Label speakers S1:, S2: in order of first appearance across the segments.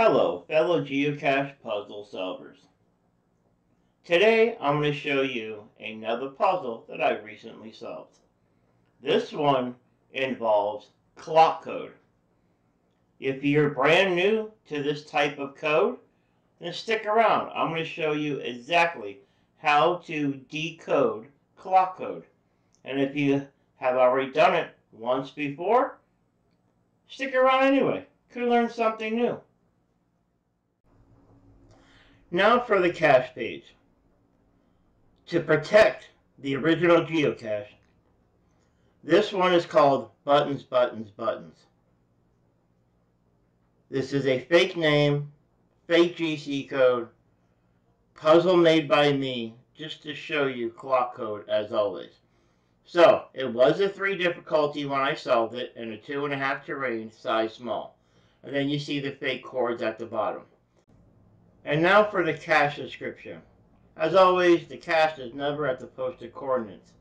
S1: Hello, fellow geocache puzzle solvers. Today I'm going to show you another puzzle that I recently solved. This one involves clock code. If you're brand new to this type of code, then stick around. I'm going to show you exactly how to decode clock code. And if you have already done it once before, stick around anyway. Could learn something new. Now for the cache page. To protect the original geocache, this one is called Buttons, Buttons, Buttons. This is a fake name, fake GC code, puzzle made by me, just to show you clock code as always. So, it was a 3 difficulty when I solved it, and a 2.5 terrain, size small. And then you see the fake chords at the bottom. And now for the cache description. As always, the cache is never at the posted coordinates.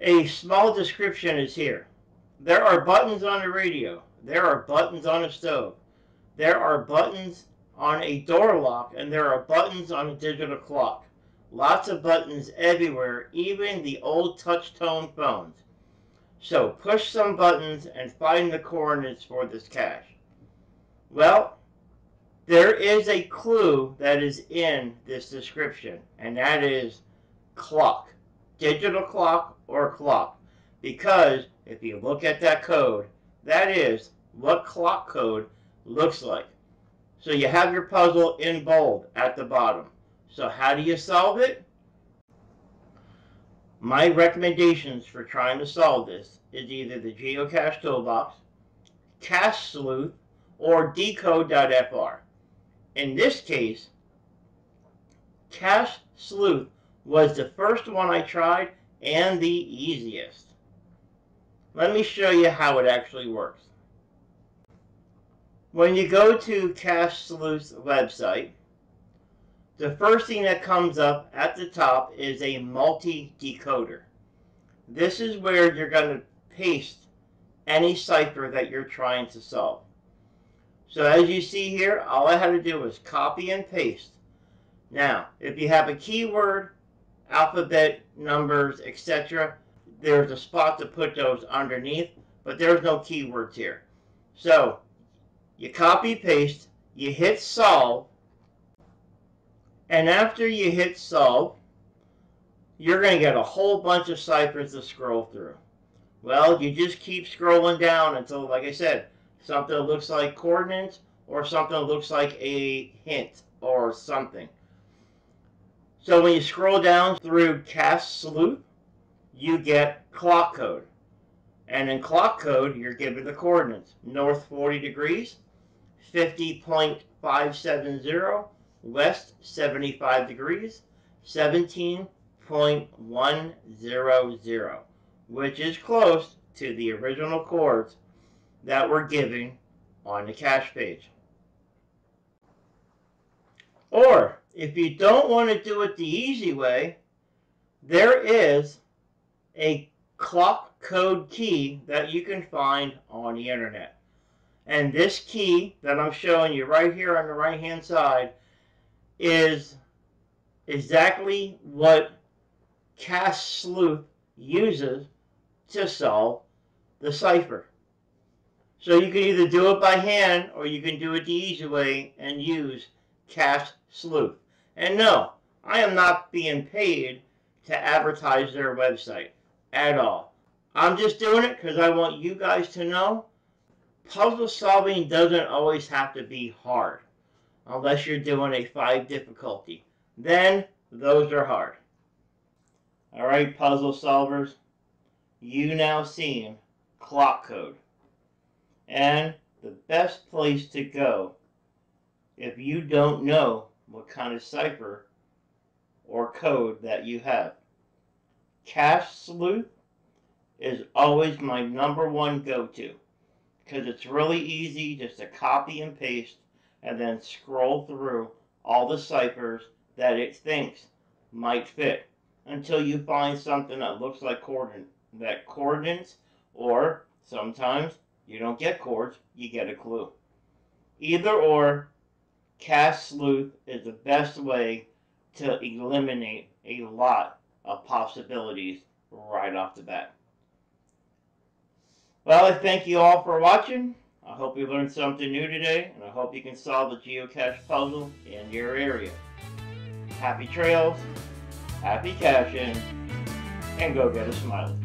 S1: A small description is here. There are buttons on the radio. There are buttons on a stove. There are buttons on a door lock, and there are buttons on a digital clock. Lots of buttons everywhere, even the old touch-tone phones. So push some buttons and find the coordinates for this cache. Well, there is a clue that is in this description, and that is clock. Digital clock or clock. Because if you look at that code, that is what clock code looks like. So you have your puzzle in bold at the bottom. So how do you solve it? My recommendations for trying to solve this is either the Geocache Toolbox, Cache Sleuth, or dCode.fr. In this case, Cache Sleuth was the first one I tried and the easiest. Let me show you how it actually works. When you go to Cache Sleuth's website, the first thing that comes up at the top is a multi-decoder. This is where you're going to paste any cipher that you're trying to solve. So as you see here, all I had to do was copy and paste. Now, if you have a keyword, alphabet, numbers, etc., there's a spot to put those underneath, but there's no keywords here. So, you copy, paste, you hit solve, and after you hit solve, you're going to get a whole bunch of ciphers to scroll through. Well, you just keep scrolling down until, like I said, something that looks like coordinates, or something that looks like a hint or something. So when you scroll down through Cache Sleuth, you get clock code. And in clock code, you're given the coordinates. North 40 degrees, 50.570, west 75 degrees, 17.100, which is close to the original chords that we're giving on the cache page. Or, if you don't want to do it the easy way, there is a clock code key that you can find on the internet. And this key that I'm showing you right here on the right hand side is exactly what Cache Sleuth uses to solve the cipher. So you can either do it by hand or you can do it the easy way and use Cache Sleuth. And no, I am not being paid to advertise their website at all. I'm just doing it because I want you guys to know puzzle solving doesn't always have to be hard unless you're doing a 5 difficulty. Then those are hard. Alright puzzle solvers, you now seen clock code and the best place to go if you don't know what kind of cipher or code that you have. Cache Sleuth is always my number one go-to because it's really easy just to copy and paste and then scroll through all the ciphers that it thinks might fit until you find something that looks like coordinate, that coordinates or sometimes you don't get chords, you get a clue. Either or, Cache Sleuth is the best way to eliminate a lot of possibilities right off the bat. Well, I thank you all for watching. I hope you learned something new today, and I hope you can solve the geocache puzzle in your area. Happy trails, happy caching, and go get a smiley.